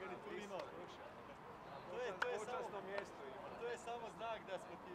ga ni tu imao. To je, to je samo, mjesto. To je samo znak da smo ti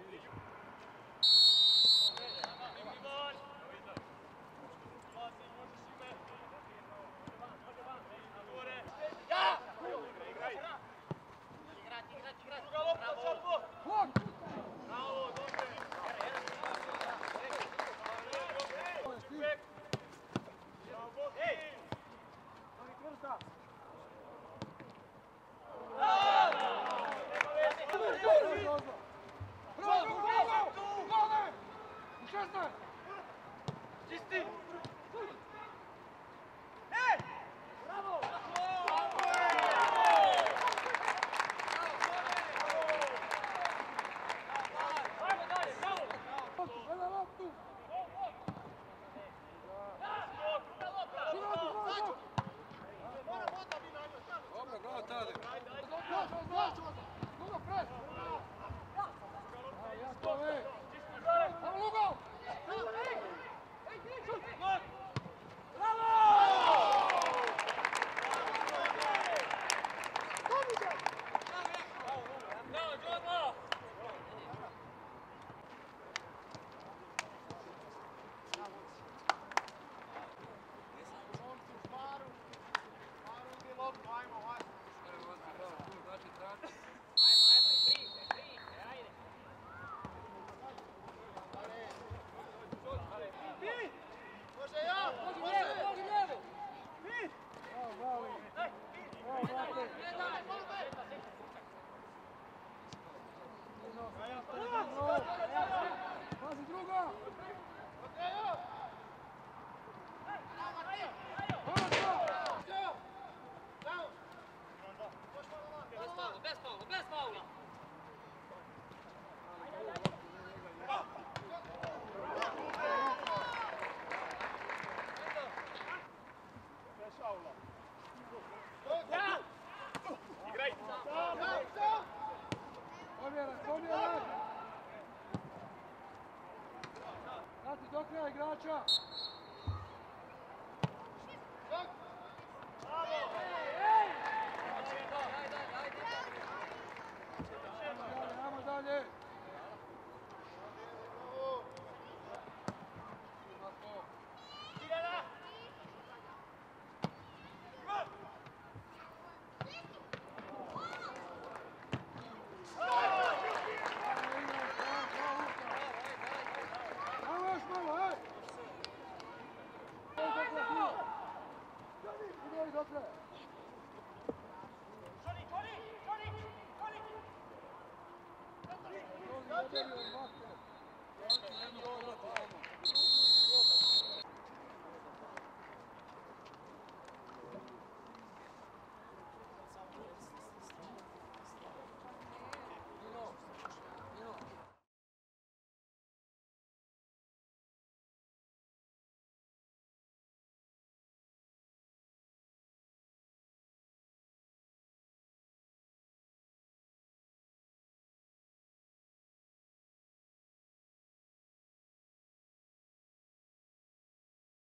okna igrača. Thank you.